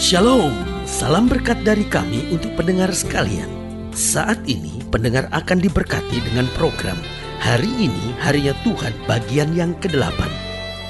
Shalom, salam berkat dari kami untuk pendengar sekalian. Saat ini pendengar akan diberkati dengan program Hari ini Harinya Tuhan bagian yang ke-8.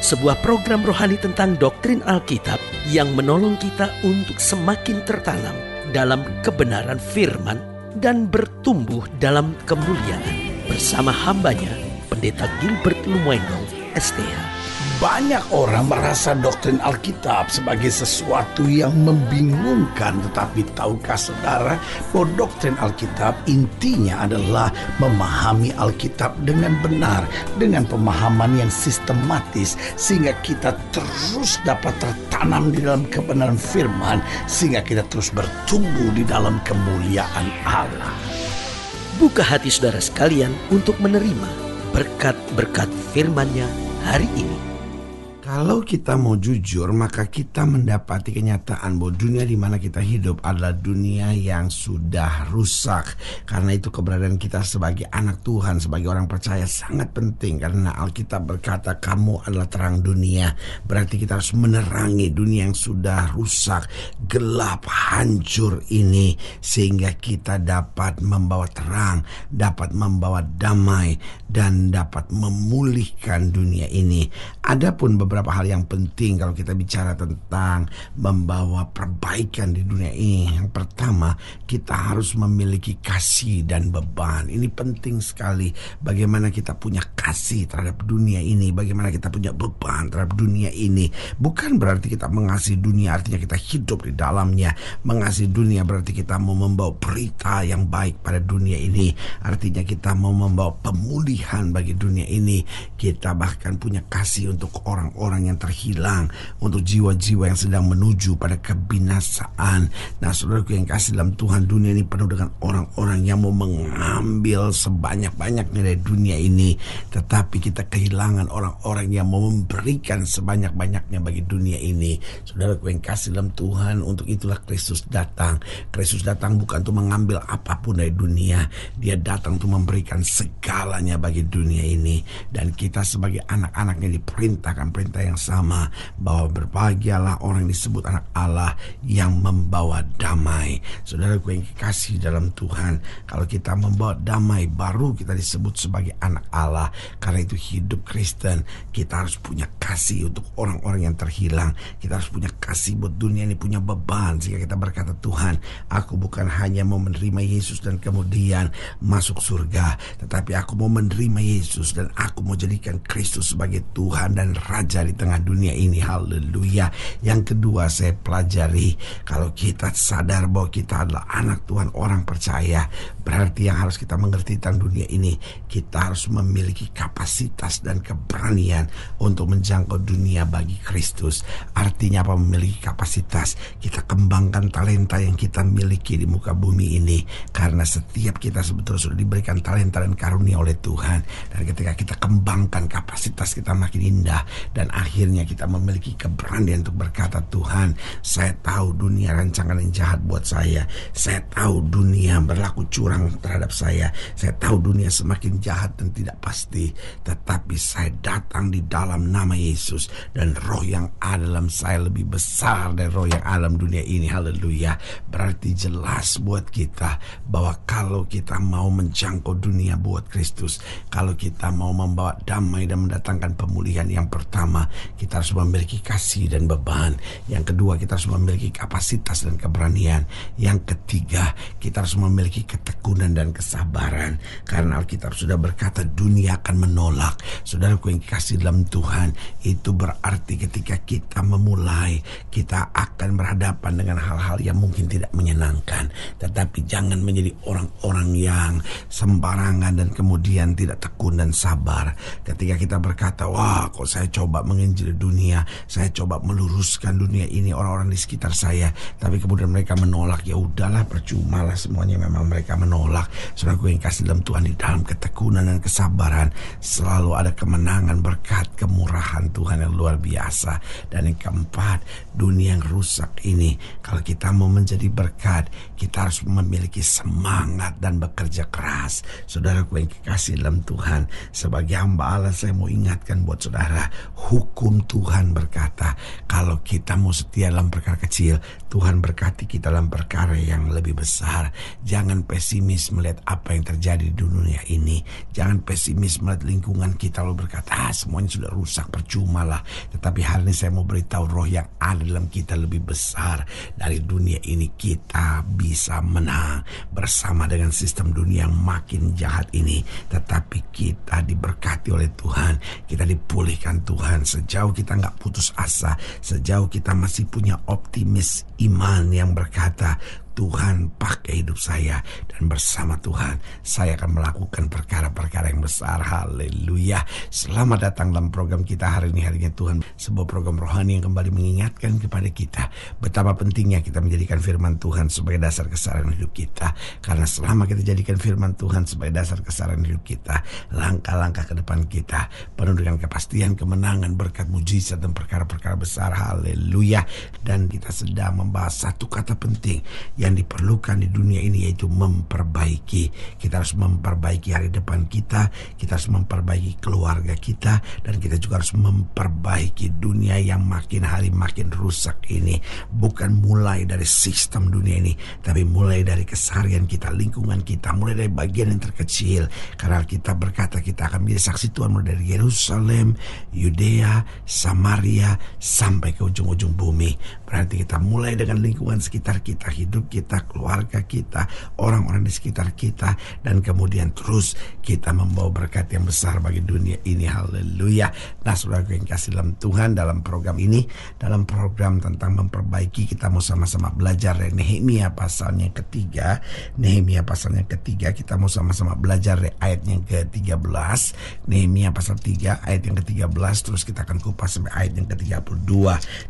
Sebuah program rohani tentang doktrin Alkitab yang menolong kita untuk semakin tertanam dalam kebenaran firman dan bertumbuh dalam kemuliaan bersama hambanya Pendeta Gilbert Lumuendo, STH. Banyak orang merasa doktrin Alkitab sebagai sesuatu yang membingungkan, tetapi tahukah saudara bahwa doktrin Alkitab intinya adalah memahami Alkitab dengan benar, dengan pemahaman yang sistematis, sehingga kita terus dapat tertanam di dalam kebenaran firman, sehingga kita terus bertumbuh di dalam kemuliaan Allah. Buka hati saudara sekalian untuk menerima berkat-berkat firman-Nya hari ini. Kalau kita mau jujur, maka kita mendapati kenyataan bahwa dunia di mana kita hidup adalah dunia yang sudah rusak. Karena itu keberadaan kita sebagai anak Tuhan, sebagai orang percaya sangat penting. Karena Alkitab berkata kamu adalah terang dunia. Berarti kita harus menerangi dunia yang sudah rusak, gelap, hancur ini. Sehingga kita dapat membawa terang, dapat membawa damai, dan dapat memulihkan dunia ini. Adapun beberapa beberapa hal yang penting kalau kita bicara tentang membawa perbaikan di dunia ini. Yang pertama, kita harus memiliki kasih dan beban. Ini penting sekali bagaimana kita punya kasih terhadap dunia ini, bagaimana kita punya beban terhadap dunia ini. Bukan berarti kita mengasihi dunia artinya kita hidup di dalamnya. Mengasihi dunia berarti kita mau membawa berita yang baik pada dunia ini. Artinya kita mau membawa pemulihan bagi dunia ini. Kita bahkan punya kasih untuk orang-orang orang yang terhilang, untuk jiwa-jiwa yang sedang menuju pada kebinasaan. Nah, saudaraku yang kasih dalam Tuhan, dunia ini penuh dengan orang-orang yang mau mengambil sebanyak-banyaknya dari dunia ini, tetapi kita kehilangan orang-orang yang mau memberikan sebanyak-banyaknya bagi dunia ini. Saudaraku yang kasih dalam Tuhan, untuk itulah Kristus datang. Kristus datang bukan untuk mengambil apa pun dari dunia, Dia datang untuk memberikan segalanya bagi dunia ini, dan kita sebagai anak-anaknya diperintahkan perintah kita yang sama bahwa berbahagialah orang yang disebut anak Allah yang membawa damai. Saudaraku yang kekasih dalam Tuhan, kalau kita membawa damai baru kita disebut sebagai anak Allah. Karena itu hidup Kristen, kita harus punya kasih untuk orang-orang yang terhilang. Kita harus punya kasih buat dunia ini punya beban sehingga kita berkata Tuhan, aku bukan hanya mau menerima Yesus dan kemudian masuk surga, tetapi aku mau menerima Yesus dan aku mau jadikan Kristus sebagai Tuhan dan Raja di tengah dunia ini. Haleluya. Yang kedua saya pelajari kalau kita sadar bahwa kita adalah anak Tuhan orang percaya, berarti yang harus kita mengerti tentang dunia ini, kita harus memiliki kapasitas dan keberanian untuk menjangkau dunia bagi Kristus. Artinya apa memiliki kapasitas? Kita kembangkan talenta yang kita miliki di muka bumi ini karena setiap kita sebetulnya sudah diberikan talenta dan karunia oleh Tuhan dan ketika kita kembangkan kapasitas kita makin indah dan akhirnya kita memiliki keberanian untuk berkata Tuhan saya tahu dunia rancangan yang jahat buat saya. Saya tahu dunia berlaku curang terhadap saya. Saya tahu dunia semakin jahat dan tidak pasti. Tetapi saya datang di dalam nama Yesus dan roh yang ada dalam saya lebih besar dari roh yang alam dunia ini. Haleluya. Berarti jelas buat kita bahwa kalau kita mau menjangkau dunia buat Kristus kalau kita mau membawa damai dan mendatangkan pemulihan yang pertama kita harus memiliki kasih dan beban. Yang kedua, kita harus memiliki kapasitas dan keberanian. Yang ketiga, kita harus memiliki ketekunan dan kesabaran. Karena Alkitab sudah berkata dunia akan menolak. Saudaraku yang kasih dalam Tuhan, itu berarti ketika kita memulai, kita akan berhadapan dengan hal-hal yang mungkin tidak menyenangkan. Tetapi jangan menjadi orang-orang yang sembarangan dan kemudian tidak tekun dan sabar. Ketika kita berkata, wah kok saya coba menginjil dunia, saya coba meluruskan dunia ini orang-orang di sekitar saya, tapi kemudian mereka menolak, ya udahlah percuma lah semuanya memang mereka menolak. Saudara gue yang kasih dalam Tuhan di dalam ketekunan dan kesabaran selalu ada kemenangan berkat kemurahan Tuhan yang luar biasa. Dan yang keempat, dunia yang rusak ini kalau kita mau menjadi berkat, kita harus memiliki semangat dan bekerja keras. Saudara gue yang kasih dalam Tuhan, sebagai hamba Allah saya mau ingatkan buat saudara, hukum Tuhan berkata, kalau kita mau setia dalam perkara kecil, Tuhan berkati kita dalam perkara yang lebih besar. Jangan pesimis melihat apa yang terjadi di dunia ini. Jangan pesimis melihat lingkungan kita lalu berkata, ah semuanya sudah rusak, percuma lah. Tetapi hari ini saya mau beritahu roh yang ada dalam kita lebih besar. Dari dunia ini kita bisa menang bersama dengan sistem dunia yang makin jahat ini. Tetapi kita diberkati oleh Tuhan. Kita dipulihkan Tuhan. Sejauh kita nggak putus asa. Sejauh kita masih punya optimis iman yang berkata Tuhan pakai hidup saya dan bersama Tuhan saya akan melakukan perkara-perkara yang besar. Haleluya. Selamat datang dalam program kita hari ini harinya Tuhan. Sebuah program rohani yang kembali mengingatkan kepada kita betapa pentingnya kita menjadikan firman Tuhan sebagai dasar kesaran hidup kita. Karena selama kita jadikan firman Tuhan sebagai dasar kesaran hidup kita, langkah-langkah ke depan kita penuh dengan kepastian kemenangan berkat mujizat dan perkara-perkara besar. Haleluya. Dan kita sedang membahas satu kata penting yang yang diperlukan di dunia ini yaitu memperbaiki. Kita harus memperbaiki hari depan kita, kita harus memperbaiki keluarga kita, dan kita juga harus memperbaiki dunia yang makin hari makin rusak ini. Bukan mulai dari sistem dunia ini, tapi mulai dari keseharian kita, lingkungan kita, mulai dari bagian yang terkecil. Karena kita berkata kita akan menjadi saksi Tuhan mulai dari Yerusalem, Yudea, Samaria, sampai ke ujung-ujung bumi. Berarti kita mulai dengan lingkungan sekitar kita, hidup kita, keluarga kita, orang-orang di sekitar kita, dan kemudian terus kita membawa berkat yang besar bagi dunia ini. Haleluya. Nah, saudara yang kasih dalam Tuhan, dalam program ini, dalam program tentang memperbaiki, kita mau sama-sama belajar dari Nehemia pasalnya ketiga. Nehemia pasalnya ketiga, kita mau sama-sama belajar dari ayat yang ke-13. Nehemia pasal 3, ayat yang ke-13, terus kita akan kupas sampai ayat yang ke-32.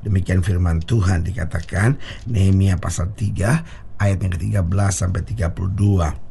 Demikian firman. Tuhan dikatakan Nehemia pasal 3 ayat yang ke-13 sampai 32.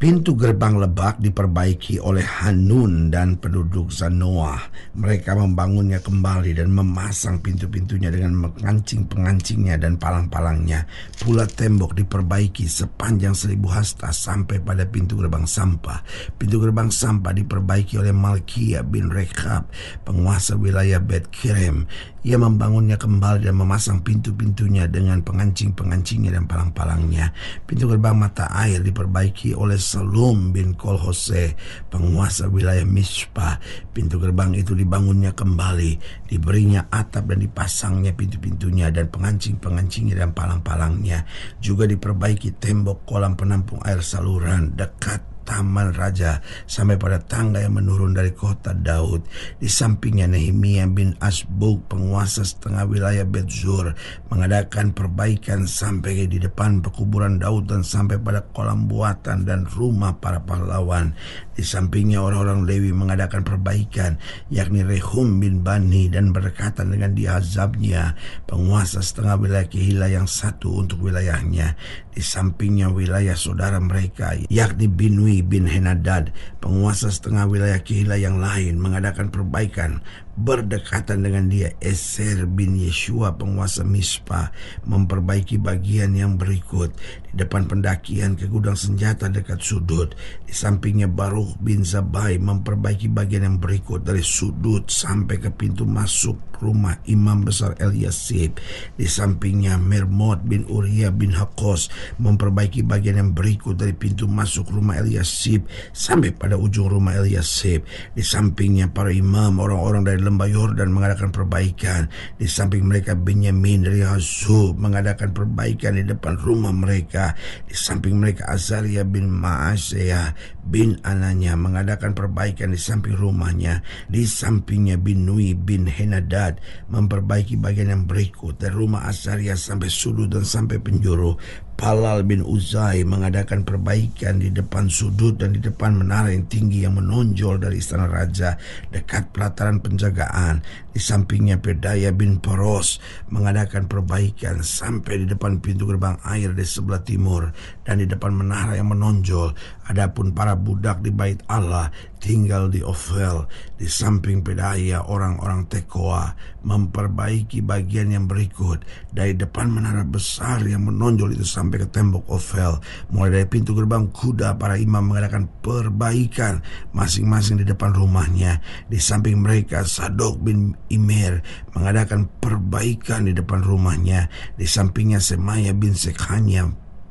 Pintu gerbang lebak diperbaiki oleh Hanun dan penduduk Zanoah. Mereka membangunnya kembali dan memasang pintu-pintunya dengan pengancing-pengancingnya dan palang-palangnya. Pula tembok diperbaiki sepanjang seribu hasta sampai pada pintu gerbang sampah. Pintu gerbang sampah diperbaiki oleh Malkia bin Rekab, penguasa wilayah Bet Kirem. Ia membangunnya kembali dan memasang pintu-pintunya dengan pengancing-pengancingnya dan palang-palangnya. Pintu gerbang mata air diperbaiki oleh Salum bin Kol Hose, penguasa wilayah Mispa. Pintu gerbang itu dibangunnya kembali, diberinya atap dan dipasangnya pintu-pintunya dan pengancing-pengancingnya dan palang-palangnya. Juga diperbaiki tembok kolam penampung air saluran dekat taman raja sampai pada tangga yang menurun dari kota Daud. Di sampingnya Nehemia bin Asbuk penguasa setengah wilayah Betzur mengadakan perbaikan sampai di depan pekuburan Daud dan sampai pada kolam buatan dan rumah para pahlawan. Di sampingnya orang-orang Lewi mengadakan perbaikan yakni Rehum bin Bani dan berdekatan dengan diazabnya penguasa setengah wilayah Kehila yang satu untuk wilayahnya. Di sampingnya wilayah saudara mereka yakni Binui bin Henadad, penguasa setengah wilayah Kehila yang lain, mengadakan perbaikan berdekatan dengan dia Eser bin Yeshua penguasa Mispa memperbaiki bagian yang berikut. Di depan pendakian ke gudang senjata dekat sudut. Di sampingnya Baruch bin Zabai memperbaiki bagian yang berikut dari sudut sampai ke pintu masuk rumah imam besar Eliasib. Di sampingnya Mermot bin Uriah bin Hakos memperbaiki bagian yang berikut dari pintu masuk rumah Eliasib sampai pada ujung rumah Eliasib. Di sampingnya para imam orang-orang dari lembah Yordan mengadakan perbaikan. Di samping mereka Benyamin dari Hazub mengadakan perbaikan di depan rumah mereka. Di samping mereka Azaria bin Maaseya bin Ananya mengadakan perbaikan di samping rumahnya. Di sampingnya bin Nui bin Henadad memperbaiki bagian yang berikut dari rumah Azaria sampai sudut dan sampai penjuru. Palal bin Uzai mengadakan perbaikan di depan sudut dan di depan menara yang tinggi yang menonjol dari istana raja dekat pelataran penjagaan. Di sampingnya Pedaya bin Poros mengadakan perbaikan sampai di depan pintu gerbang air di sebelah timur dan di depan menara yang menonjol. Adapun para budak di bait Allah tinggal di Ophel di samping pedaya orang-orang Tekoa memperbaiki bagian yang berikut. Dari depan menara besar yang menonjol itu sampai ke tembok Ophel. Mulai dari pintu gerbang kuda para imam mengadakan perbaikan masing-masing di depan rumahnya. Di samping mereka Sadok bin Imer mengadakan perbaikan di depan rumahnya. Di sampingnya Semaya bin Sekhanya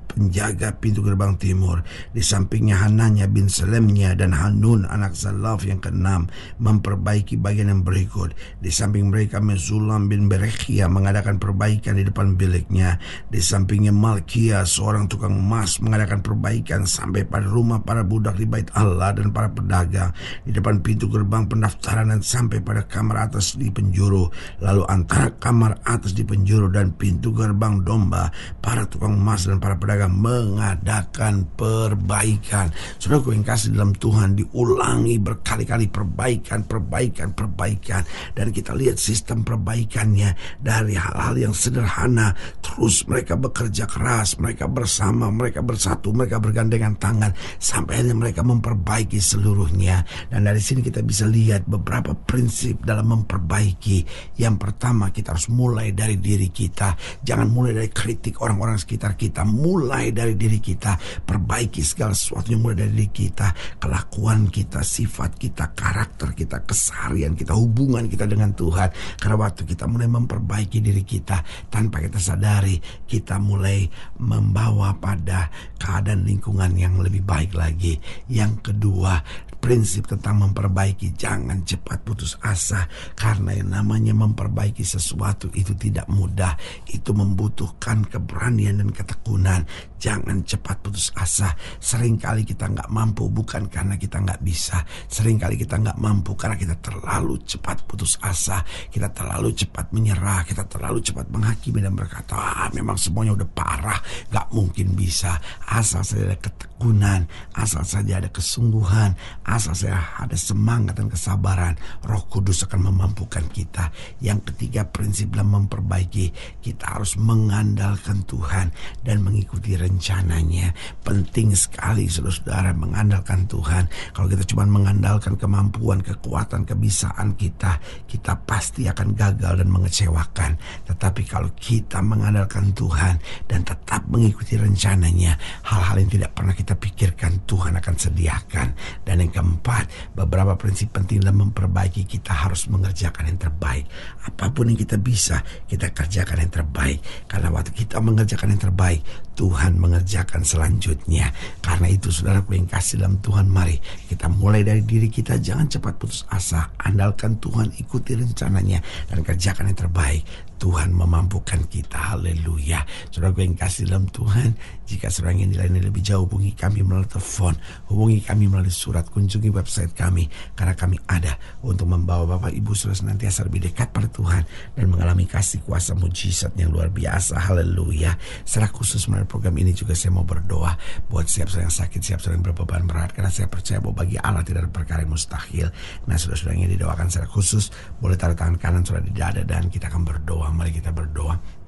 penjaga pintu gerbang timur. Di sampingnya Hananya bin Salemnya dan Hanun anak Salaf yang keenam memperbaiki bagian yang berikut. Di samping mereka Mesulam bin Berekhia mengadakan perbaikan di depan biliknya. Di sampingnya Malkia seorang tukang emas mengadakan perbaikan sampai pada rumah para budak di bait Allah dan para pedagang. Di depan pintu gerbang pendaftaran dan sampai pada kamar atas di penjuru. Lalu antara kamar atas di penjuru dan pintu gerbang domba para tukang emas dan para pedagang mengadakan perbaikan. Saudara yang kasih dalam Tuhan diulangi berkali-kali perbaikan, perbaikan, perbaikan. Dan kita lihat sistem perbaikannya dari hal-hal yang sederhana. Terus mereka bekerja keras, mereka bersama, mereka bersatu, mereka bergandengan tangan. Sampai akhirnya mereka memperbaiki seluruhnya. Dan dari sini kita bisa lihat beberapa prinsip dalam memperbaiki. Yang pertama kita harus mulai dari diri kita. Jangan mulai dari kritik orang-orang sekitar kita. Mulai mulai dari diri kita perbaiki segala sesuatunya mulai dari diri kita kelakuan kita sifat kita karakter kita keseharian kita hubungan kita dengan Tuhan. Karena waktu kita mulai memperbaiki diri kita tanpa kita sadari kita mulai membawa pada keadaan lingkungan yang lebih baik lagi. Yang kedua prinsip tentang memperbaiki jangan cepat putus asa. Karena yang namanya memperbaiki sesuatu itu tidak mudah. Itu membutuhkan keberanian dan ketekunan jangan cepat putus asa. Seringkali kita nggak mampu bukan karena kita nggak bisa. Seringkali kita nggak mampu karena kita terlalu cepat putus asa. Kita terlalu cepat menyerah. Kita terlalu cepat menghakimi dan berkata ah, memang semuanya udah parah. Nggak mungkin bisa. Asal saja ada ketekunan asal saja ada kesungguhan asal saya ada semangat dan kesabaran, Roh Kudus akan memampukan kita. Yang ketiga, prinsip dalam memperbaiki, kita harus mengandalkan Tuhan dan mengikuti rencananya. Penting sekali, saudara-saudara, mengandalkan Tuhan. Kalau kita cuma mengandalkan kemampuan, kekuatan, kebisaan kita, kita pasti akan gagal dan mengecewakan. Tetapi kalau kita mengandalkan Tuhan dan tetap mengikuti rencananya, hal-hal yang tidak pernah kita pikirkan Tuhan akan sediakan. Dan yang keempat, beberapa prinsip penting dalam memperbaiki kita harus mengerjakan yang terbaik. Apa pun yang kita bisa, kita kerjakan yang terbaik. Karena waktu kita mengerjakan yang terbaik, Tuhan mengerjakan selanjutnya. Karena itu saudara yang kasih dalam Tuhan, mari kita mulai dari diri kita. Jangan cepat putus asa. Andalkan Tuhan, ikuti rencananya dan kerjakan yang terbaik. Tuhan memampukan kita. Haleluya. Saudara gue yang kasih dalam Tuhan, jika saudara ingin dilayani lebih jauh, hubungi kami melalui telepon, hubungi kami melalui surat, kunjungi website kami, karena kami ada untuk membawa Bapak Ibu saudara senantiasa lebih dekat pada Tuhan dan mengalami kasih kuasa mujizat yang luar biasa. Haleluya. Secara khusus melalui program ini juga saya mau berdoa buat siap yang sakit, siap yang berbeban berat, karena saya percaya bahwa bagi Allah tidak ada perkara yang mustahil. Nah, saudara-saudara yang didoakan secara khusus, boleh taruh tangan kanan saudara di dada dan kita akan berdoa mari kita berdoa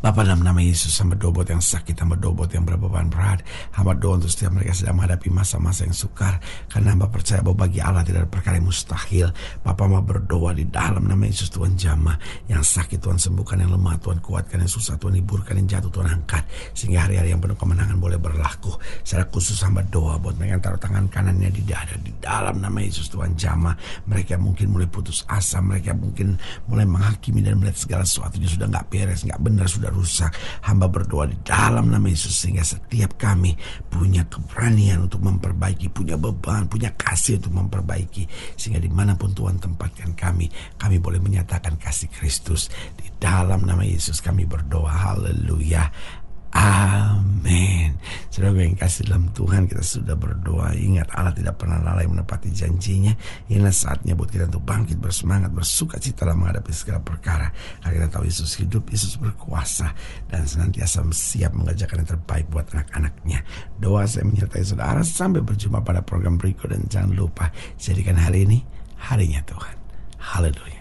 Bapak dalam nama Yesus hamba doa buat yang sakit, hamba doa buat yang berbeban berat, hamba doa untuk setiap mereka sedang menghadapi masa-masa yang sukar, karena hamba percaya bahwa bagi Allah tidak ada perkara yang mustahil. Bapak mau berdoa di dalam nama Yesus Tuhan jamah, yang sakit Tuhan sembuhkan, yang lemah Tuhan kuatkan, yang susah Tuhan hiburkan, yang jatuh Tuhan angkat, sehingga hari-hari yang penuh kemenangan boleh berlaku. Secara khusus hamba doa buat mereka yang taruh tangan kanannya di dada, di dalam nama Yesus Tuhan jamah, mereka mungkin mulai putus asa, mereka mungkin mulai menghakimi dan melihat segala sesuatunya sudah nggak beres, nggak benar, sudah rusak. Hamba berdoa di dalam nama Yesus sehingga setiap kami punya keberanian untuk memperbaiki, punya beban, punya kasih untuk memperbaiki. Sehingga di mana pun Tuhan tempatkan kami, kami boleh menyatakan kasih Kristus. Di dalam nama Yesus kami berdoa. Haleluya. Amin. Saudara yang kasih dalam Tuhan kita sudah berdoa. Ingat Allah tidak pernah lalai menepati janjinya. Inilah saatnya buat kita untuk bangkit bersemangat, bersuka cita dalam menghadapi segala perkara. Karena kita tahu Yesus hidup, Yesus berkuasa dan senantiasa siap mengerjakan yang terbaik buat anak-anaknya. Doa saya menyertai saudara sampai berjumpa pada program berikut dan jangan lupa jadikan hari ini harinya Tuhan. Haleluya.